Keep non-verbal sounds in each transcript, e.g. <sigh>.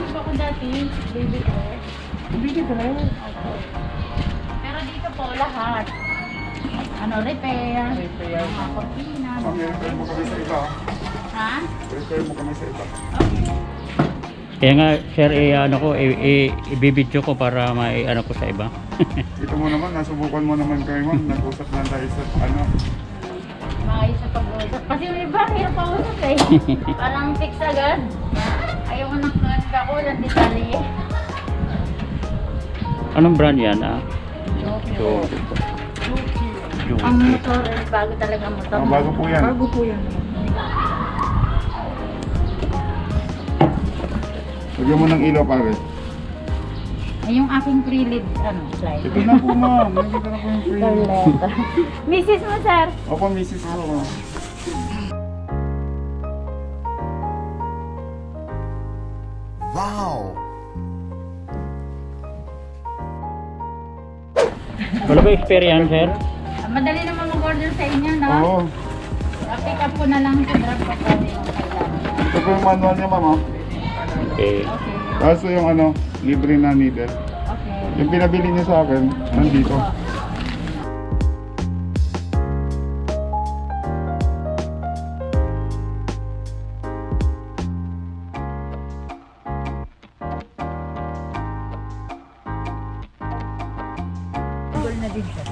baby dress. Baby dress. Opo. Pero dito po lahat. Ano, repair. Repair. Mga cortina. Pag-refer mo kami sa iba. Ha? Refer mo kami sa iba. Okay. Kaya nga, sir, eh, ano ko, i- i- ibibidyo ko para mai ano ko sa iba. <laughs> Ito mo naman, nasubukan mo naman kayo ma'am. Nag-usap na tayo sa ano. Maayos sa pag-uusap. Kasi may iba, hirap pa usap eh. <laughs> Parang fix agad. Ayaw ko nang kakulan di tali eh. Anong brand yan, ah? So, Ang motor, eh, bago talaga ang motor. Oh, bago po yan. Bago po yan. Lagyan mo ng ilaw pare. Ay, yung aking pre-lead, ano, slide. Ito na po ma'am. Nakita na po yung. Toilet. <laughs> Mrs. mo, sir. Opo, misis ko. Wala ba experience, sir? Ah, Madali naman mag-order sa inyo, no? Oo. Ah, Pick up ko na lang sa drop ko kailangan. Ito po yung manual niya ma'am. oh. Okay. Okay. Kaso yung ano, libre na needle. Okay. Yung pinabili niya sa akin, nandito. Google din siya.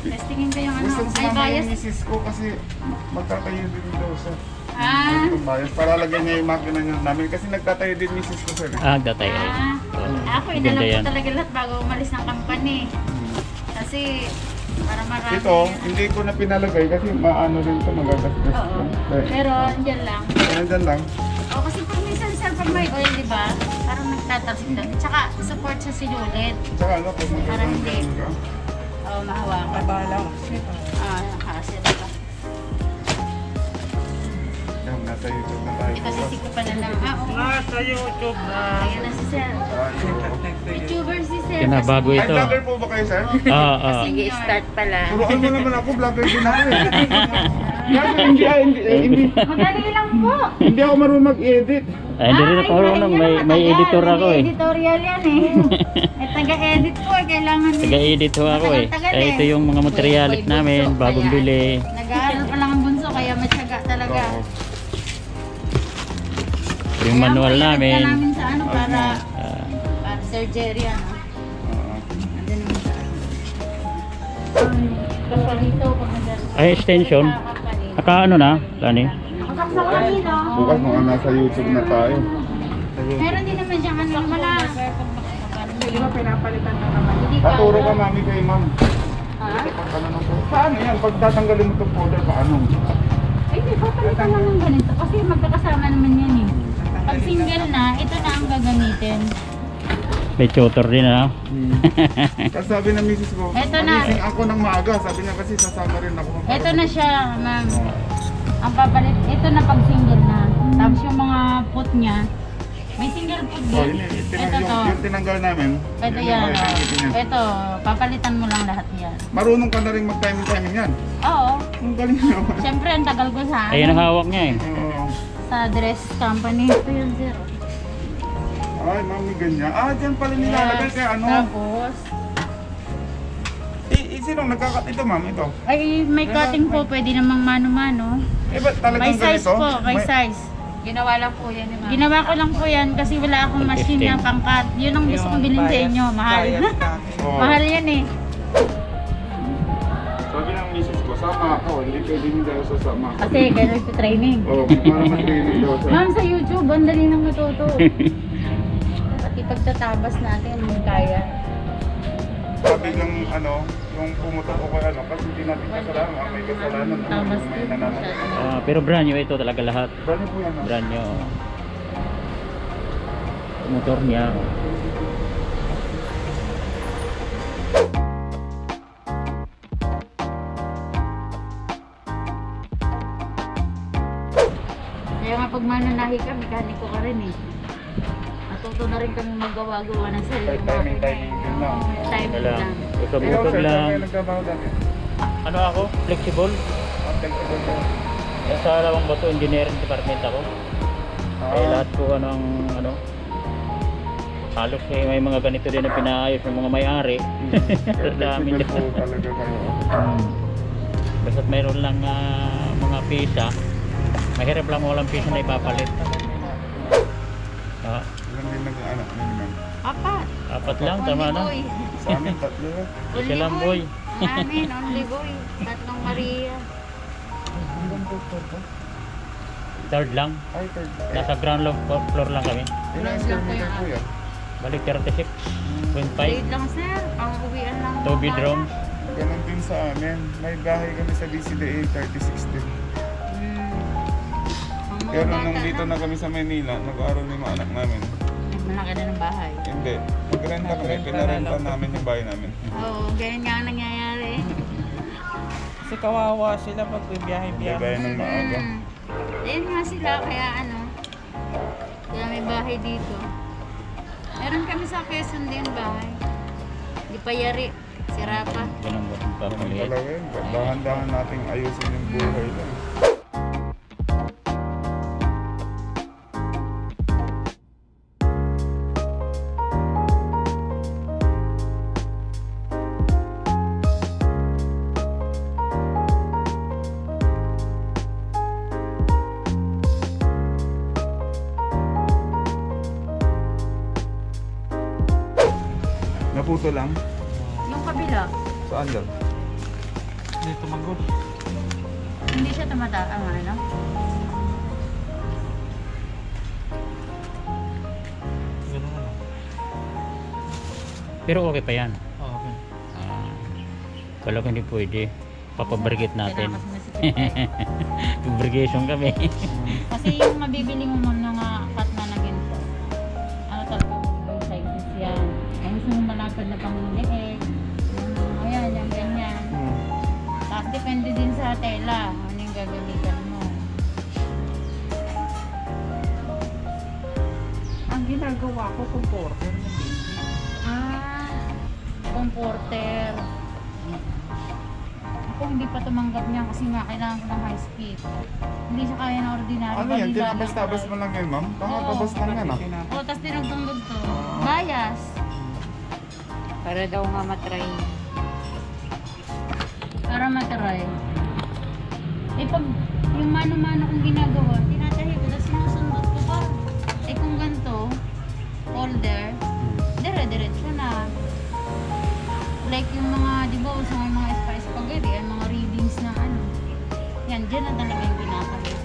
Testingin ko yung ano, Gusto sumama bias. yung misis ko kasi magtatayo din daw siya. Ah, bias, para lagyan niya yung makina niya namin kasi nagtatayo din misis ko sir. Ah, datay. ah. Ako, Maganda inalam ko yan. talaga lahat bago umalis ng company. Kasi, para marami. Ito, hindi ko na pinalagay kasi maano rin ito, magagasgas. Oo. Pero, andyan lang. Nandyan lang. O, kasi pag minsan sir, pag may oil, di ba? Parang nagtatalsik doon. Tsaka, support sa sinulit. Tsaka ano, pag Para hindi. Magagawa ka. O, mahawakan. Abala. Ah, hassle pa. Yan, nasa YouTube na tayo. Ito si pa na lang. Ah, oo. Nasa YouTube na. Ayan na si sir. YouTuber si sir. Kinabago Ay, ito. vlogger po ba kayo sir? Ah, ah. Sige, start pala. Turuan mo naman ako, vlogger din ako eh. <laughs> Kasi hindi, ah, hindi, eh, hindi, Madali lang po. hindi ako marunong mag-edit. Ay, hindi rin ako marunong. May, may editor ako eh. Editorial yan eh. <laughs> eh taga-edit po eh. Kailangan Taga-edit ho ako eh. Matagal-tagal Eh, ito yung mga materialis Boy, boy, namin, bunso, bagong kaya- bili. Nag-aaral pa lang ang bunso kaya matyaga talaga. Yung Kaya manual po, ilalagay namin. namin sa ano para, ah, para surgery ano. Oo. Andun naman sa ano. Kapalito pag nag- Ay, extension? Aka ano na, Lani? Bukas mga nasa YouTube na tayo. Meron din naman siyang ano wala. Di ba pinapalitan na naman? Hindi pa. Paturo ka mami kay ma'am. Ha? Ano. Paano yan? Pag tatanggalin mo itong folder, paano? Ay, di ba palitan lang ng ganito? Kasi magkakasama naman yan eh. Pag single na, ito na ang gagamitin. May tutor din ah. <laughs> Kasi sabi ng misis ko, Eto na. magising ako ng maaga. Sabi niya kasi sasama rin ako. Ito na siya, ma'am. Ang papalit, ito na pag single na. Tapos yung mga put niya, may single put Oh, din. yun, yun, Ito tinang, to. yung, yung tinanggal namin. Ito yun yan. yung oh. niya. Ito, papalitan mo lang lahat yan. Marunong ka na rin mag-timing-timing yan. Oo. Ang galing naman. Siyempre, ang tagal ko sa, Ayun ang ano, hawak niya eh. Oo. sa dress company. Ito yun, sir. Ay, mami, ganyan. Ah, dyan pala nilalagay kaya ano. Tapos, Eh, eh, sinong nagkakat ito, ma'am? Ito. ay, may cutting po. Pwede namang mano-mano. Eh, ba't talagang May size ganito? po, may May- size. Ginawa lang po yan ni ma'am. Ginawa ko lang po yan kasi wala akong machine na pangkat. Yun ang gusto kong bilhin sa inyo. Mahal. Oo. <laughs> Mahal yan eh. Sabi ng misis ko, sama ako. Hindi pwede hindi daw sasama ako. Kasi kailangan ko training. Oo, para mag-training daw siya. Ma'am, sa YouTube, ang dali nang matuto. <laughs> Pagtatabas natin, kaya. Sabi lang, ano, yung pumutok ko kay ano, kasi hindi natin kasalanan. Ang may kasalanan. ano, Tamas may din. nananakit. Ah, pero brand new ito talaga lahat. Brand po yan. ah. Brand new. Motor niya. Kaya nga pag mananahi ka, mekaniko ka rin eh. Natuto na rin kami magawa-gawa ng sarili. Like timing, timing, yun lang. Time Ano lang. lang. Saan lang. Ano ako? Flexible. Ah, flexible po. Eh, sa Lawang Bato Engineering Department ako. Eh, Ah, lahat po ano ang ano. Halos eh, may mga ganito din na pinaayos ng mga may-ari. <laughs> Sa dami kayo. Hmm. Basta't mayroon lang ah, mga pisa. Mahirap lang walang pisa na ipapalit. Ah, Ilan din nag ano, minimum. Apat. apat lang, tama Only na. boy. Sa amin, tatlo lang. Isa lang boy. Namin, only boy. Tatlong Maria. Third lang. Ay, third. Nasa ground lo- floor lang kami. Ilan square meter po yan? Balik 36.5. Late lang sir. Pang uwian lang. Two bedroom. Ganon din sa amin. May bahay kami sa DCDA, 36 din. Hmm. Pero nung dito na kami sa Manila, nag-aaral na yung mga anak namin. Malaki na ng bahay. Hindi. Nagrenta kami, pinarenta namin yung bahay namin. Oo, ganyan nga ang nangyayari. Kasi kawawa sila pag Hindi biyahe-biyahe. gaya ng maaga. Hmm. Ayun nga sila, kaya ano. Kaya may bahay dito. Meron kami sa Quezon din bahay. Di pa yari. Sira pa. Ganun ba ang Ganun papaliit? talaga yun. Dahan-dahan nating ayusin yung buhay lang. Naputo lang? Yung kabila, Saan lang? Hindi tumagot. hindi siya tumata, ang ano? Ganun ano. Pero okay pa yan. Oh, okay. Ah, kala ko hindi pwede. Papabrigate natin. Fabrication <laughs> kami. Kasi yung mabibili mo ma'am sa tela, ano yung gagamitan mo. Ang ginagawa ko, comforter na baby. Ah, comforter. Ako hindi pa tumanggap niya kasi nga kailangan ko ng high speed. Hindi siya kaya na ordinary. Ano yan? Tinabas-tabas mo pala. lang yan, ma'am? Baka Oo. tabas lang yan, ah. O, tapos dinugtong to. Bias. Para daw nga matry. Para matry. Eh pag yung mano-mano kong ginagawa, tinatahi ko, tapos sinusundot ko pa. Eh kung ganito, folder, dire-diretso na. Like yung mga, di ba, yung mga spice spaghetti, ay mga readings na ano. Yan, dyan na talaga yung pinakalit.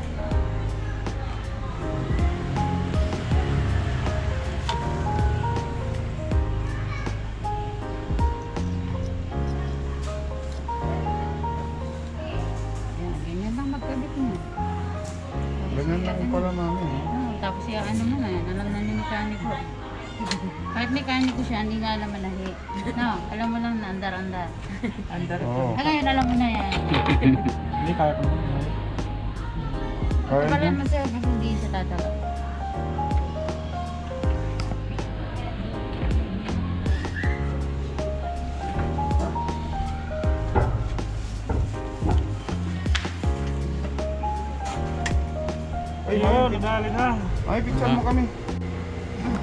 Ano mo na yan, alam na ni mekaniko. Kahit mekaniko siya, hindi nga alam malahi. No, alam mo lang na andar-andar. Under Oo. Ah, ngayon alam mo na yan. <laughs> Hindi kaya ko. Kaya niya? naman sa'yo kasi hindi siya tatala. Ayun, dali na. Ay, picture mo kami.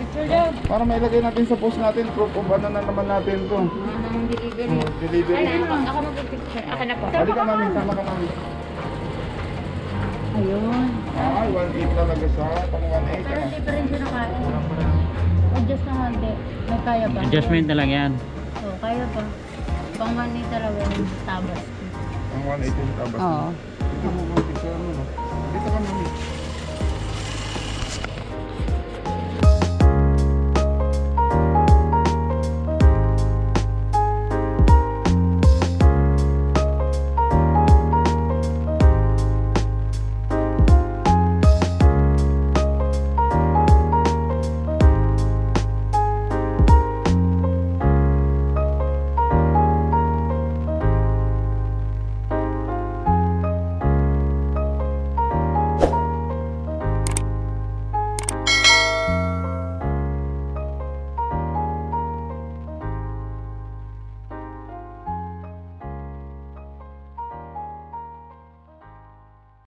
Picture daw. Para may ilagay natin sa post natin, proof of ano na naman natin to. Mga nang delivery. Oh, delivery. Ay, ano, ako mag-picture. Ako na po. Halika namin, sama ka namin. Ayun. Ay, 1.8 talaga siya. Pang 1.8 Pero ano. hindi pa rin siya nakain. Adjust na konti. May kaya ba? Adjustment na lang yan. Oo, kaya pa. Pang money talaga yung tabas. Pang 1.8 yung tabas. Oo. Ito mo kung picture mo.